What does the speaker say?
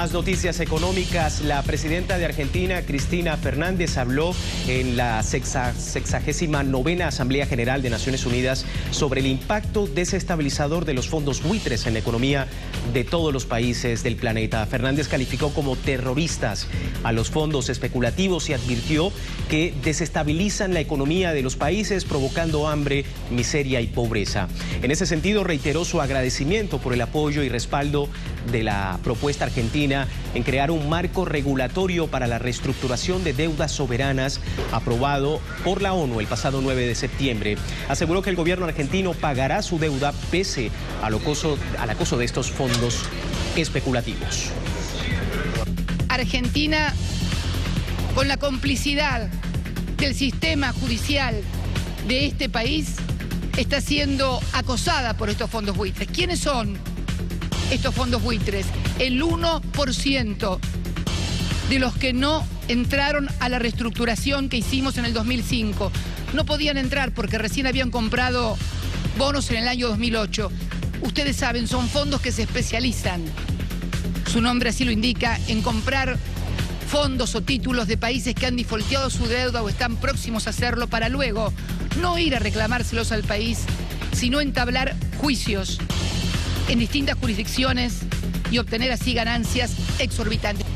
más noticias económicas, la presidenta de Argentina, Cristina Fernández, habló en la sexagésima novena Asamblea General de Naciones Unidas sobre el impacto desestabilizador de los fondos buitres en la economía de todos los países del planeta. Fernández calificó como terroristas a los fondos especulativos y advirtió que desestabilizan la economía de los países provocando hambre, miseria y pobreza. En ese sentido reiteró su agradecimiento por el apoyo y respaldo de la propuesta argentina en crear un marco regulatorio para la reestructuración de deudas soberanas aprobado por la ONU el pasado 9 de septiembre. Aseguró que el gobierno argentino pagará su deuda pese al acoso, al acoso de estos fondos especulativos. Argentina, con la complicidad del sistema judicial de este país, está siendo acosada por estos fondos buitres. ¿Quiénes son estos fondos buitres? El 1% de los que no entraron a la reestructuración que hicimos en el 2005. No podían entrar porque recién habían comprado bonos en el año 2008. Ustedes saben, son fondos que se especializan, su nombre así lo indica, en comprar fondos o títulos de países que han defaulteado su deuda o están próximos a hacerlo para luego no ir a reclamárselos al país, sino entablar juicios en distintas jurisdicciones y obtener así ganancias exorbitantes.